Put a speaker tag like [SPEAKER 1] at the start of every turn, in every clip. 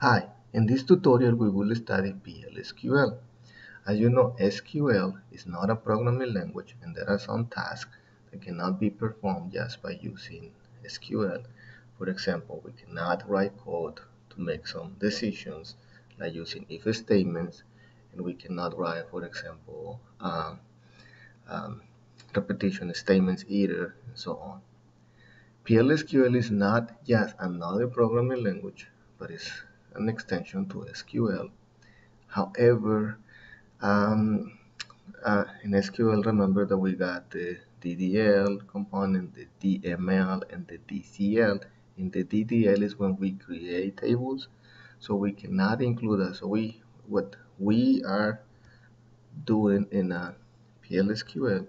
[SPEAKER 1] Hi, in this tutorial we will study PLSQL. As you know, SQL is not a programming language and there are some tasks that cannot be performed just by using SQL. For example, we cannot write code to make some decisions like using if statements and we cannot write, for example, um, um, repetition statements either and so on. PLSQL is not just another programming language, but it's an extension to SQL. However, um, uh, in SQL, remember that we got the DDL component, the DML, and the DCL. In the DDL is when we create tables, so we cannot include that. So we what we are doing in a PLSQL,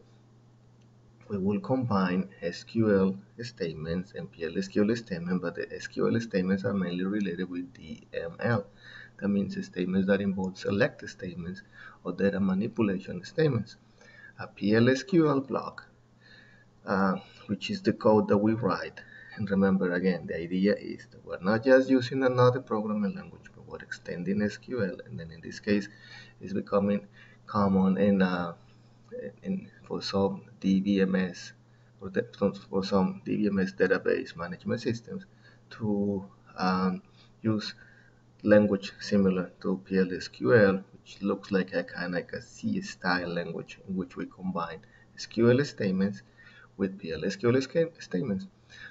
[SPEAKER 1] we will combine SQL statements and PLSQL statements, but the SQL statements are mainly related with DML. That means statements that involve select statements or data manipulation statements. A PLSQL block, uh, which is the code that we write. And remember again, the idea is that we're not just using another programming language, but we're extending SQL. And then in this case, it's becoming common in, uh, in for some DBMS or the, for some DBMS database management systems to um, use language similar to PLSQL, which looks like a kind of like a C style language in which we combine SQL statements with PLSQL statements.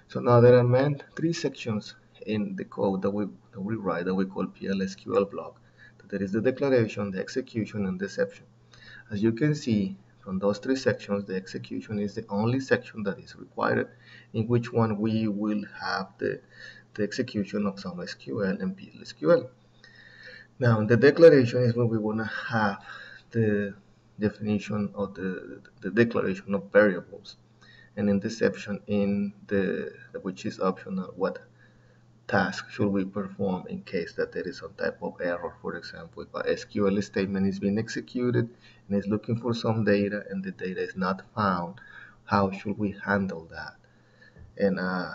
[SPEAKER 1] So now there are main three sections in the code that we, that we write that we call PLSQL block. There is the declaration, the execution, and the exception. As you can see from those three sections, the execution is the only section that is required in which one we will have the, the execution of some SQL and PLSQL. Now, the declaration is when we want to have the definition of the, the declaration of variables and in this section in the which is optional what task should we perform in case that there is some type of error. For example if a SQL statement is being executed and is looking for some data and the data is not found how should we handle that? And uh,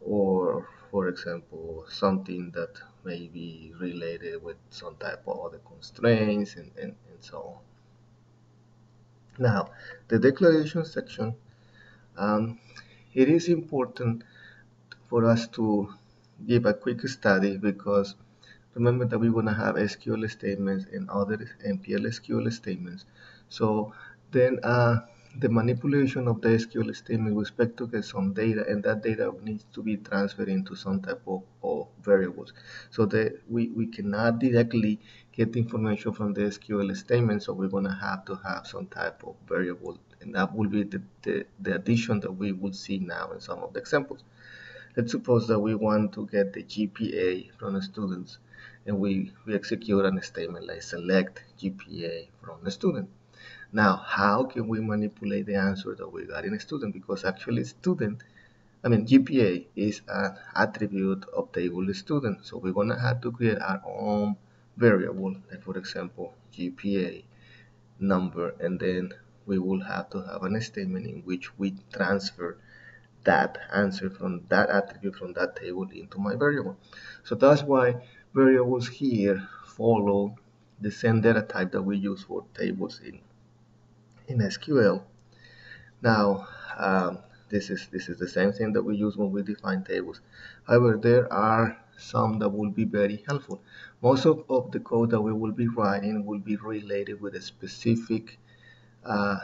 [SPEAKER 1] or for example something that may be related with some type of other constraints and, and, and so on. Now the declaration section um, it is important for us to give a quick study because remember that we're going to have SQL statements and other MPL SQL statements. So then uh, the manipulation of the SQL statement with respect to get some data and that data needs to be transferred into some type of, of variables. So that we, we cannot directly get information from the SQL statement so we're going to have to have some type of variable and that will be the, the, the addition that we will see now in some of the examples. Let's suppose that we want to get the GPA from the students and we, we execute a statement like select GPA from the student. Now, how can we manipulate the answer that we got in a student? Because actually student, I mean GPA is an attribute of table student. So we're gonna have to create our own variable, like for example, GPA number, and then we will have to have a statement in which we transfer that answer from that attribute from that table into my variable. So that's why variables here follow the same data type that we use for tables in in SQL. Now um, this is this is the same thing that we use when we define tables. However, there are some that will be very helpful. Most of, of the code that we will be writing will be related with a specific uh,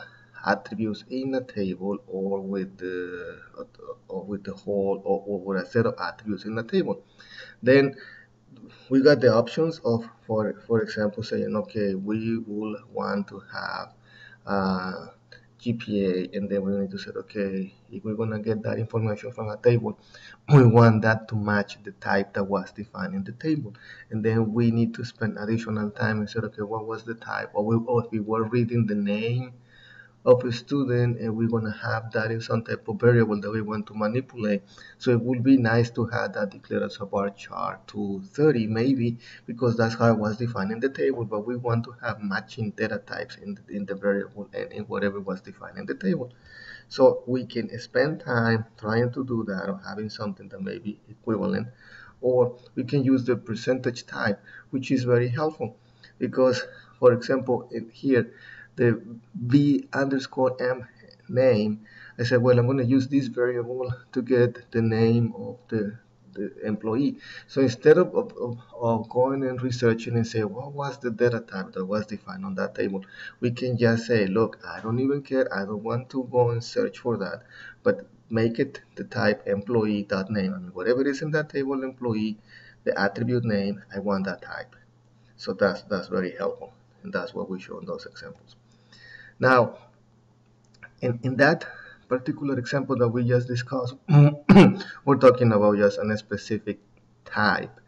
[SPEAKER 1] attributes in a table or with the or with the whole or, or with a set of attributes in a table. Then we got the options of for for example saying okay we will want to have uh, GPA and then we need to say okay if we're gonna get that information from a table we want that to match the type that was defined in the table. And then we need to spend additional time and say okay what was the type? Or, we, or if we were reading the name of a student and we're going to have that in some type of variable that we want to manipulate. So it would be nice to have that declared as a varchar2 30 maybe because that's how it was defined in the table, but we want to have matching data types in the, in the variable and in whatever was defined in the table. So we can spend time trying to do that or having something that may be equivalent or we can use the percentage type which is very helpful because for example in here the v underscore m name I said well I'm going to use this variable to get the name of the the employee. So instead of, of, of, going and researching and say what was the data type that was defined on that table, we can just say, look, I don't even care. I don't want to go and search for that, but make it the type employee employee.name. I mean, whatever is in that table employee, the attribute name, I want that type. So that's that's very helpful, and that's what we show in those examples. Now, in, in that particular example that we just discussed, we're talking about just a specific type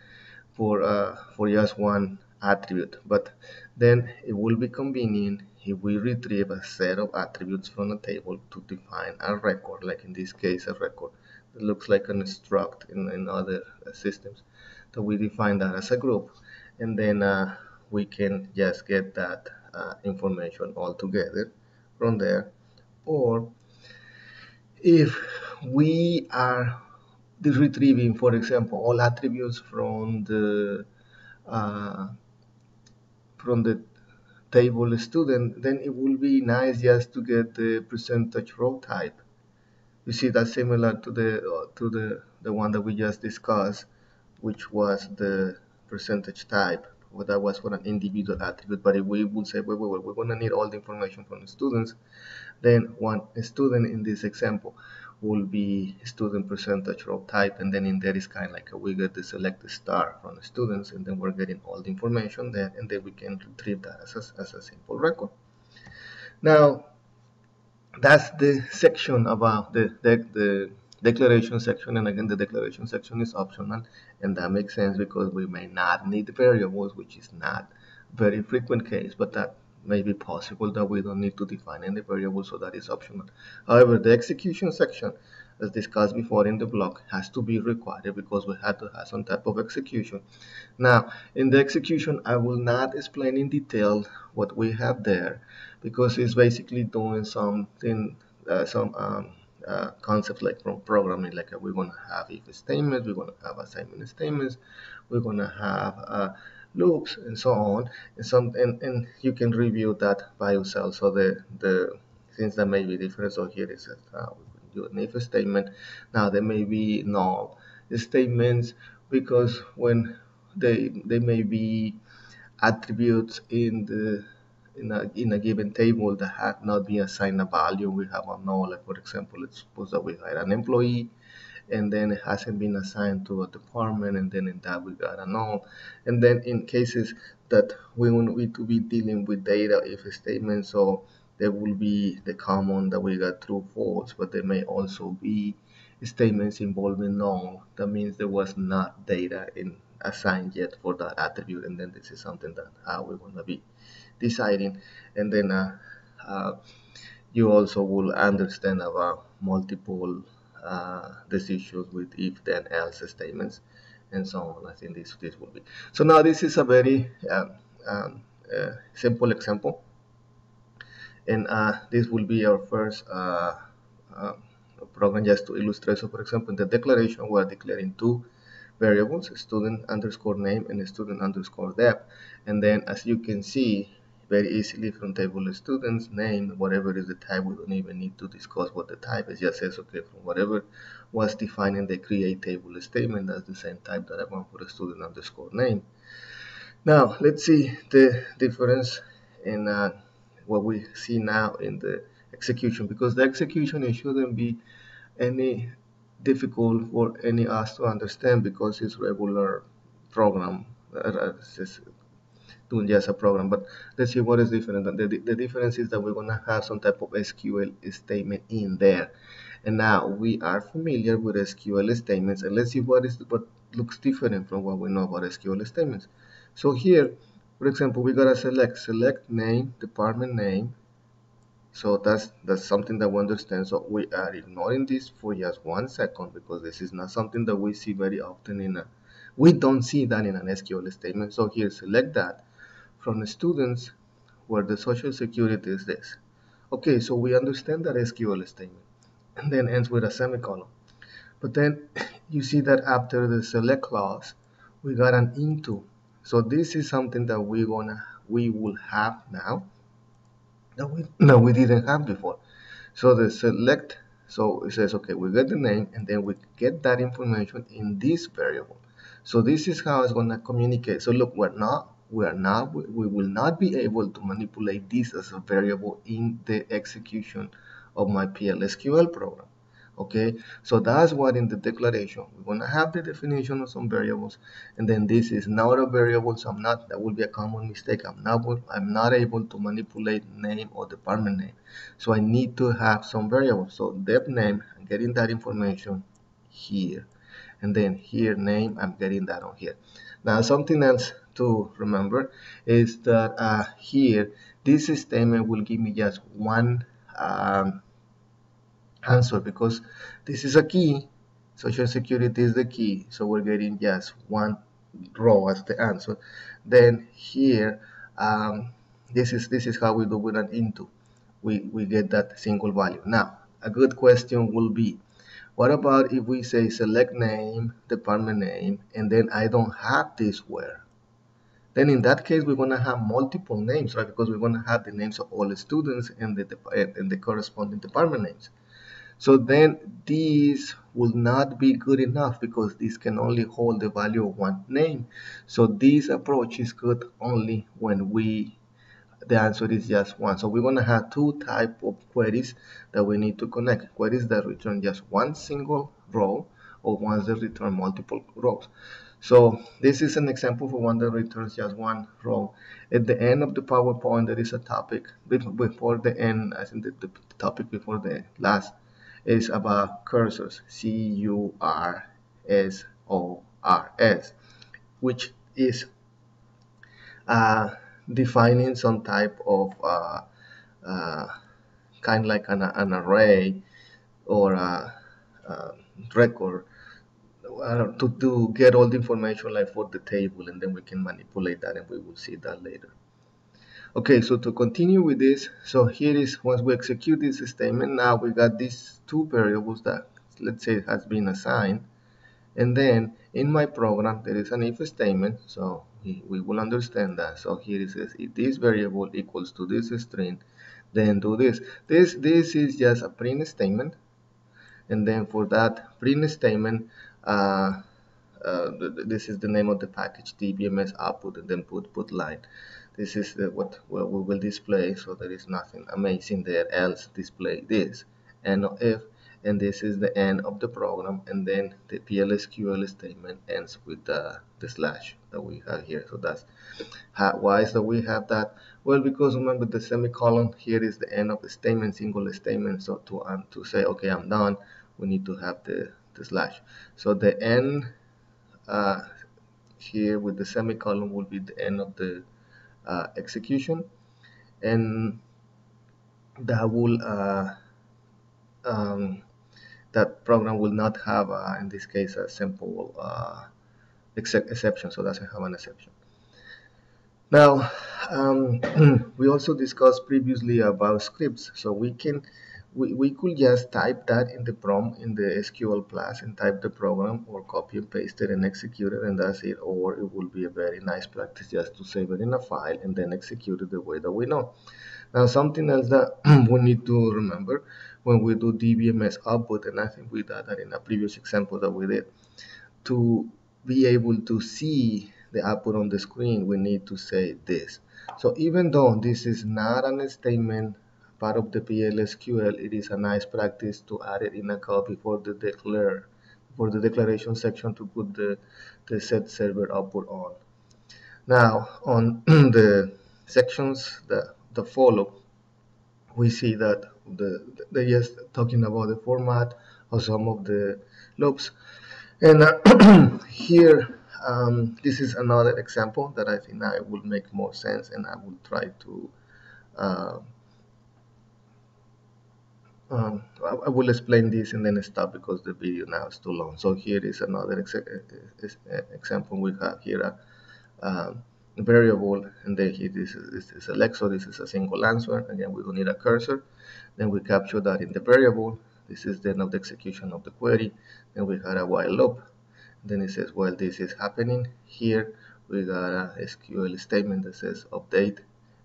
[SPEAKER 1] for uh, for just one attribute. But then it will be convenient if we retrieve a set of attributes from a table to define a record, like in this case, a record that looks like an struct in, in other uh, systems. So we define that as a group, and then uh, we can just get that uh, information all together from there. Or if we are retrieving, for example, all attributes from the uh, from the table student, then it will be nice just to get the percentage row type. You see that's similar to the uh, to the the one that we just discussed, which was the percentage type. Well, that was for an individual attribute, but if we would say, wait, wait, wait, we're going to need all the information from the students, then one student in this example will be student percentage row type and then in there is kind of like a, we get the select star from the students and then we're getting all the information there and then we can retrieve that as a, as a simple record. Now that's the section about the, the, the declaration section and again the declaration section is optional and that makes sense because we may not need the variables which is not very frequent case but that may be possible that we don't need to define any variable so that is optional. However the execution section as discussed before in the block has to be required because we had to have some type of execution. Now in the execution I will not explain in detail what we have there because it's basically doing something uh, some um, uh, concepts like from programming like we're going to have if statements we're going to have assignment statements we're going to have uh, loops and so on. And some and, and you can review that by yourself. So the the things that may be different so here is uh, do an if statement. Now there may be null statements because when they they may be attributes in the in a, in a given table that had not been assigned a value. We have a null like for example let's suppose that we hire an employee and then it hasn't been assigned to a department and then in that we got a null. And then in cases that we want we to be dealing with data if statements so there will be the common that we got true false but there may also be statements involving null. That means there was not data in assigned yet for that attribute and then this is something that how we want to be deciding. And then uh, uh, you also will understand about multiple uh, decisions with if then else statements and so on. I think this this will be. So now this is a very um, um, uh, simple example. And uh, this will be our first uh, uh, program just to illustrate. So for example in the declaration we're declaring two variables student underscore name and student underscore depth. And then as you can see very easily from table students name whatever is the type we don't even need to discuss what the type is just says okay from whatever was defined in the create table statement that's the same type that I want for the student underscore name. Now let's see the difference in uh, what we see now in the execution because the execution it shouldn't be any difficult for any us to understand because it's regular program uh, doing just a program but let's see what is different. The, the, difference is that we're going to have some type of SQL statement in there. And now we are familiar with SQL statements and let's see what is what looks different from what we know about SQL statements. So here for example we gotta select select name department name. So that's that's something that we understand. So we are ignoring this for just one second because this is not something that we see very often in a we don't see that in an SQL statement. So here select that from the students where the social security is this. Okay, so we understand that SQL statement and then ends with a semicolon. But then you see that after the select clause we got an into so this is something that we gonna we will have now that we that we didn't have before so the select so it says okay we get the name and then we get that information in this variable so this is how it's to communicate so look we're not we are not we will not be able to manipulate this as a variable in the execution of my PLSQL program okay? So that's what in the declaration we're going to have the definition of some variables and then this is not a variable so i'm not that will be a common mistake. I'm not i'm not able to manipulate name or department name. So i need to have some variables. So dep name i'm getting that information here and then here name i'm getting that on here. Now something else to remember is that uh, here this statement will give me just one um, answer because this is a key. Social security is the key. So we're getting just one row as the answer. Then here um, this is this is how we do with an into. We we get that single value. Now a good question will be what about if we say select name department name and then I don't have this where then in that case we're going to have multiple names right because we're going to have the names of all the students and the eh, and the corresponding department names so then these will not be good enough because this can only hold the value of one name. So this approach is good only when we the answer is just one. So we're going to have two type of queries that we need to connect. Queries that return just one single row or ones that return multiple rows. So this is an example for one that returns just one row. At the end of the PowerPoint, there is a topic before the end, I think the, topic before the last is about cursors, C-U-R-S-O-R-S, which is uh, defining some type of uh, uh, kind of like an, an, array or a, a record to, to get all the information like for the table and then we can manipulate that and we will see that later. Okay, so to continue with this, so here is once we execute this statement, now we got these two variables that let's say has been assigned. And then in my program, there is an if statement, so we, will understand that. So here it says if this variable equals to this string, then do this. This this is just a print statement. And then for that print statement, this is the name of the package, dbms output, and then put put line. This is what, we will display so there is nothing amazing there else. Display this and if and this is the end of the program and then the PLSQL statement ends with the, the slash that we have here. So that's how, why is that we have that? Well because remember the semicolon here is the end of the statement single statement so to um, to say okay I'm done we need to have the, the slash. So the end uh, here with the semicolon will be the end of the uh, execution. And that will uh, um, that program will not have uh, in this case a simple uh, ex exception. So doesn't have an exception. Now um, we also discussed previously about scripts. So we can we, we could just type that in the prompt in the SQL plus and type the program or copy and paste it and execute it and that's it. Or it will be a very nice practice just to save it in a file and then execute it the way that we know. Now something else that we need to remember when we do DBMS output and I think we did that in a previous example that we did to be able to see the output on the screen we need to say this. So even though this is not an statement part of the PLSQL, it is a nice practice to add it in a code before the declare for the declaration section to put the, the set server output on. Now on the sections that, the follow, we see that the they just talking about the format of some of the loops. And uh, here, um, this is another example that I think now will make more sense and I will try to uh, um, I, I, will explain this and then stop because the video now is too long. So here is another ex example. We have here a, um, variable and then here this is, this is select so this is a single answer. Again we don't need a cursor. Then we capture that in the variable. This is the end of the execution of the query. Then we got a while loop. Then it says while this is happening. Here we got a SQL statement that says update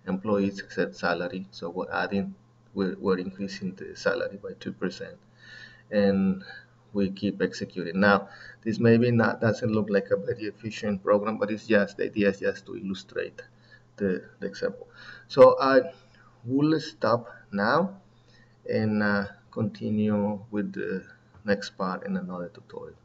[SPEAKER 1] employees set salary. So we're adding we're, we're increasing the salary by 2% and we keep executing. Now this maybe not doesn't look like a very efficient program but it's just the idea is just to illustrate the, the example. So I will stop now and uh, continue with the next part in another tutorial